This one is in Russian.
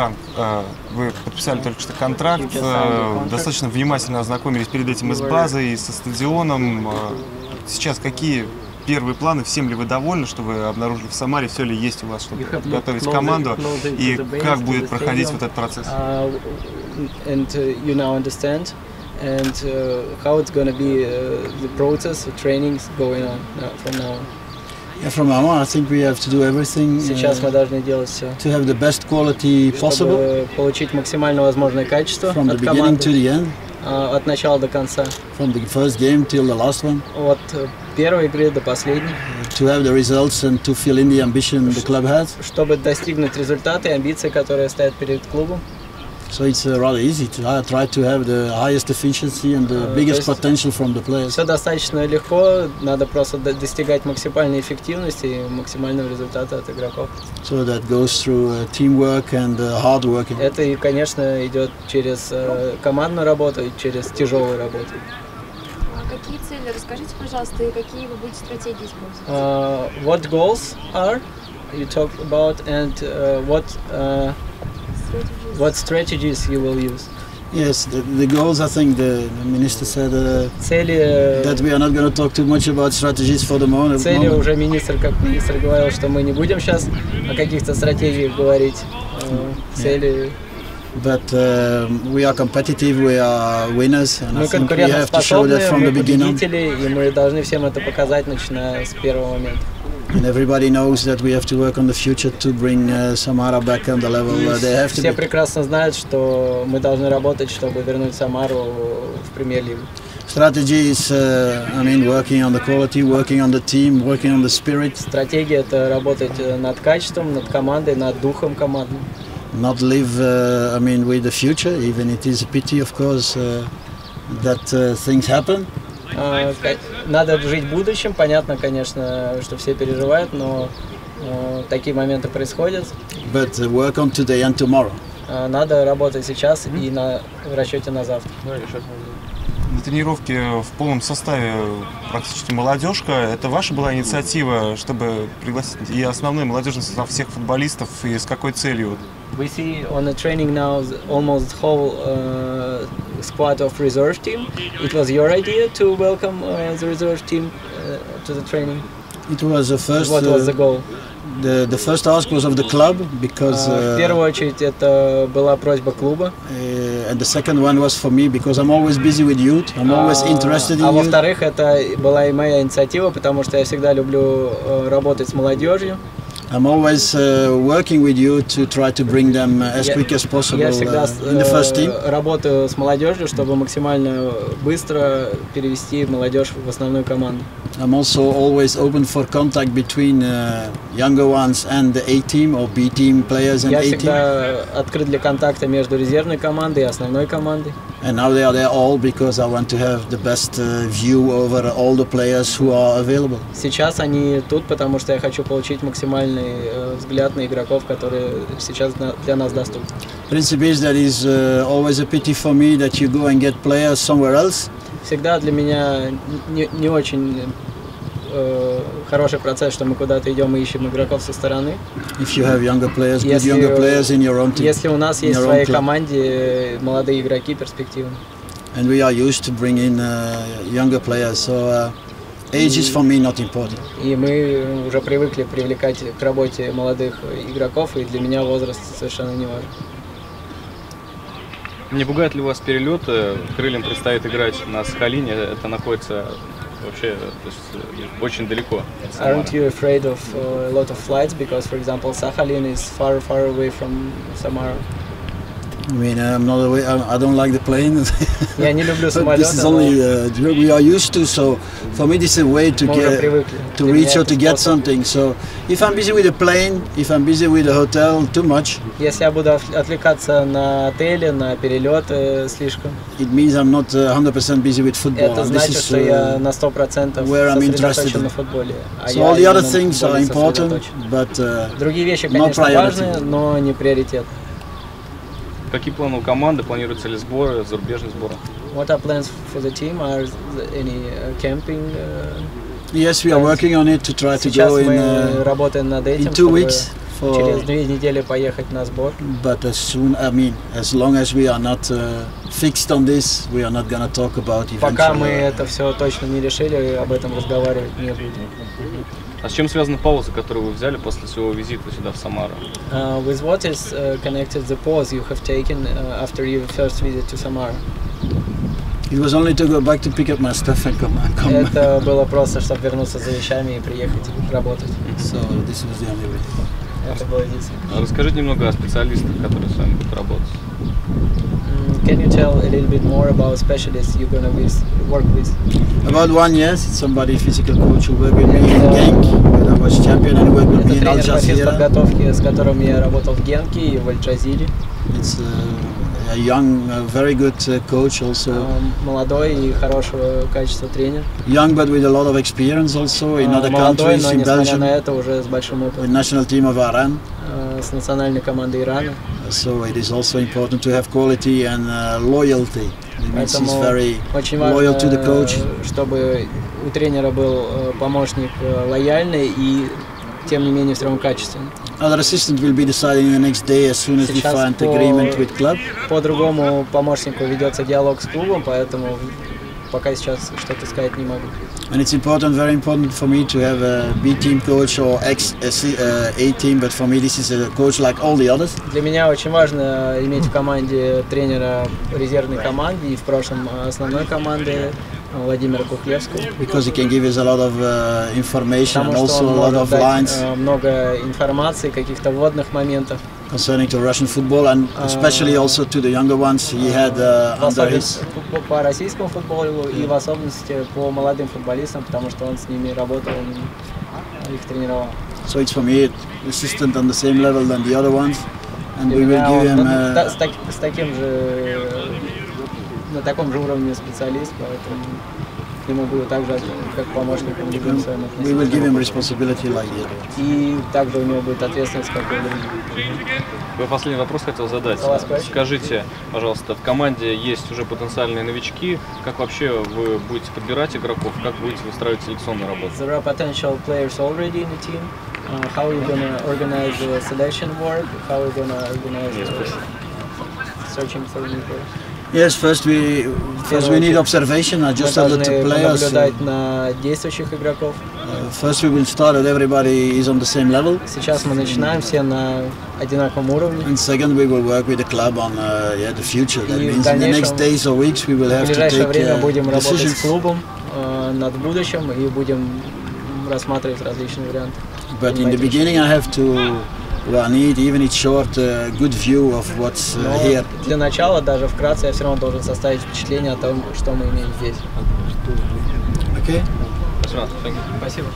Франк, э, вы подписали только что контракт, э, достаточно внимательно ознакомились перед этим и с базой, и со стадионом. Э, Сейчас какие первые планы, всем ли вы довольны, что вы обнаружили в Самаре, все ли есть у вас, чтобы готовить команду, и the как будет the проходить вот этот процесс? Uh, and uh, and uh, how it's going to be uh, the process of trainings going on now, from now on. Yeah, from now on, I think we have to do everything Сейчас мы uh, должны делать все, to have the best quality possible чтобы получить максимально возможное качество from the от beginning to команды, the end, а, от начала до конца, from the first game till the last one, от э, первой игры до последней, to have the results and to fill in the ambition the club has. чтобы достигнуть результаты и амбиции, которые стоят перед клубом. So it's uh, rather easy to uh, try to have the highest efficiency and the Uh, biggest есть- potential from the players. Все достаточно легко, надо просто до- достигать максимальной эффективности и максимального результата от игроков. So that goes through uh, teamwork and uh, hard working. Это и, конечно, идет через э, командную работу и через тяжелую работу. А какие цели? Расскажите, пожалуйста, и какие вы будете стратегии использовать? Uh, what goals are you talk about and uh, what uh, Strategies. what strategies you will use? Yes, the, the goals. I think the, the minister said uh, Цели, э, that we are not going to talk too much about strategies for the moment. цели уже министр, как министр говорил, что мы не будем сейчас о каких-то стратегиях говорить. Э, Цели But um, we are competitive, we are winners, and I мы think we have to show that from the мы beginning. победители, и мы должны всем это показать, начиная с первого момента. And everybody knows that we have to work on the future to bring uh, Samara back on the level where they have to Все be. прекрасно знают, что мы должны работать, чтобы вернуть Самару в премьер-лигу. Strategy is, uh, I mean, working on the quality, working on the team, working on the spirit, Стратегия – это работать э, над качеством, над командой, над духом команды. not live, uh, I mean, with the future, even it is a pity, of course, uh, that uh, things happen. А, Надо жить будущим. Понятно, конечно, что все переживают, но э, такие моменты происходят. But uh, work on today and tomorrow. А, Надо работать сейчас и на, в расчете на завтра. На тренировке в полном составе практически молодежка. Это ваша была инициатива, чтобы пригласить и основной молодежный состав всех футболистов, и с какой целью? We see on the training now the almost whole uh, squad of reserve team. It was your idea to welcome uh, the reserve team uh, to the training. It was the first, What was the uh, goal? the, the first ask was of the club because А, В uh, первую очередь это была просьба клуба. Uh, and the second one was for me because I'm always busy with youth. I'm always А, interested in а youth. во-вторых, это была и моя инициатива, потому что я всегда люблю э, работать с молодежью. I'm always uh, working with you to try to bring them uh, as Я- quick as possible Я всегда uh, in the first team. э, работаю с молодежью, чтобы максимально быстро перевести молодежь в основную команду. I'm also always open for contact between uh, younger ones and the A team or B team players and Я A team. всегда открыт для контакта между резервной командой и основной командой. And now they are there all because I want to have the best uh, view over all the players who are available. Сейчас они тут, потому что я хочу получить максимальный э, взгляд на игроков, которые сейчас для нас доступны. Principle is that is uh, always a pity for me that you go and get players somewhere else. Всегда для меня не, не очень э, хороший процесс, что мы куда-то идем и ищем игроков со стороны. If you have younger players, good Если, younger э, players in your own team. Если у нас есть в своей команде э, молодые игроки перспективные. and we are used to bring in uh, younger players. So uh, age is for me not important. И мы уже привыкли привлекать к работе молодых игроков, и для меня возраст совершенно не важен. Не пугает ли вас перелеты? Крыльям предстоит играть на Сахалине. Это находится вообще то есть, э, очень далеко. Aren't you afraid of a lot of flights? Because, for example, Sakhalin is far, far away from Samara. I mean, I'm not away, I, I don't like the plane. Я не люблю but this is самолеты, only но uh, job we are used to. So for me, this is a way to мы уже get привыкли. to Для reach меня or это to get способ. something. So if I'm busy with a plane, if I'm busy with a hotel, too much, Если я буду отв- отвлекаться на отели, на перелеты слишком, it means I'm not uh, 100% busy with football. это And this значит, is, что я uh, на 100% where I'm interested сосредоточен in. на футболе. А so я all the other именно на things are футболе important, сосредоточен. but uh, Другие вещи, no конечно, priority. важны, но не приоритет. Какие планы у команды? Планируются ли сборы, зарубежные сборы? What are plans for the team? Are there any uh, camping? uh, yes, we are working on it to try to go in. Uh, работаем над этим, in two weeks for через две недели поехать на сбор. But as soon, I mean, as long as we are not uh, fixed on this, we are not gonna talk about Пока мы eventually. это все точно не решили, об этом разговаривать не будем. А с чем связана пауза, которую вы взяли после своего визита сюда, в Самару? Uh, with what is uh, connected the pause you have taken uh, after your first visit to Samara? It was only to go back to pick up my stuff and come and come. Это было просто, чтобы вернуться за вещами и приехать работать. so this was the only way. Это было единственное. А Расскажите немного о специалистах, которые с вами будут работать. Mm, Can you tell a little bit more about specialists you're gonna with, work with? About one yes, it's somebody physical coach who worked with me in Genk when I was champion and worked with me in Al тренер по Jazeera. физподготовке, с которым я работал в Генке и в Аль-Джазире. It's uh, a young, uh, very good uh, coach also. Uh, Молодой и хорошего качества тренер. Young but with a lot of experience also in Uh, other Молодой, countries, но in несмотря на Belgium, это уже с большим with опытом. national team of Iran. Uh, С национальной командой Ирана. So it is also important to have quality and uh, loyalty. Поэтому very Очень loyal важно, to the coach. э, чтобы у тренера был э, помощник э, лояльный и тем не менее все равно качественный. Other assistant will be deciding the next day as soon as we Сейчас find по- agreement with club. По другому помощнику ведется диалог с клубом, поэтому пока сейчас что-то сказать не могу. And it's important, very important for me to have a B team coach or X uh, uh, A team, but for me this is a coach like all the others. Для меня очень важно иметь в команде тренера резервной команды и в прошлом э, основной команды э, Владимира Кухлевского. Because he can give us a lot of uh, information and Потому что also a lot of lines э, много информации, каких-то вводных моментов. Concerning to Russian football and Uh, especially also to the younger ones. He had uh, в under особенности his по, по российскому футболу и в особенности по молодым футболистам, потому что он с ними работал, он их тренировал. so it's for me assistant on the same level than the other ones, and Для we will меня give он him. на- та- Uh, с, так- с таким же, э, на таком же уровне специалист, поэтому к нему буду так же, как помощник, в любом своем we will give him responsibility like the. И также у него будет ответственность, как и. Я последний вопрос хотел задать. Скажите, пожалуйста, в команде есть уже потенциальные новички. Как вообще вы будете подбирать игроков? Как будете выстраивать селекционную работу? There are potential players already in the team. Uh, how are you gonna organize the selection work? How are you gonna organize the searching for new players? Yes, first we first we need observation. I just Мы have the two должны players. uh, наблюдать на действующих игроков. uh, first we will start that everybody is on the same level, Сейчас мы начинаем все на одинаковом уровне. and second we will work with the club on uh, yeah the future. That И в means in the next дальнейшем- days or weeks we will В have to ближайшее take время uh, будем работать с decisions. клубом э, над будущим и будем рассматривать различные варианты. But in the beginning I have to. Well, I need even it's short a good view of what's uh, Но here. для начала, даже вкратце, я все равно должен составить впечатление о том, что мы имеем здесь. Okay. Спасибо. Thank you. Спасибо.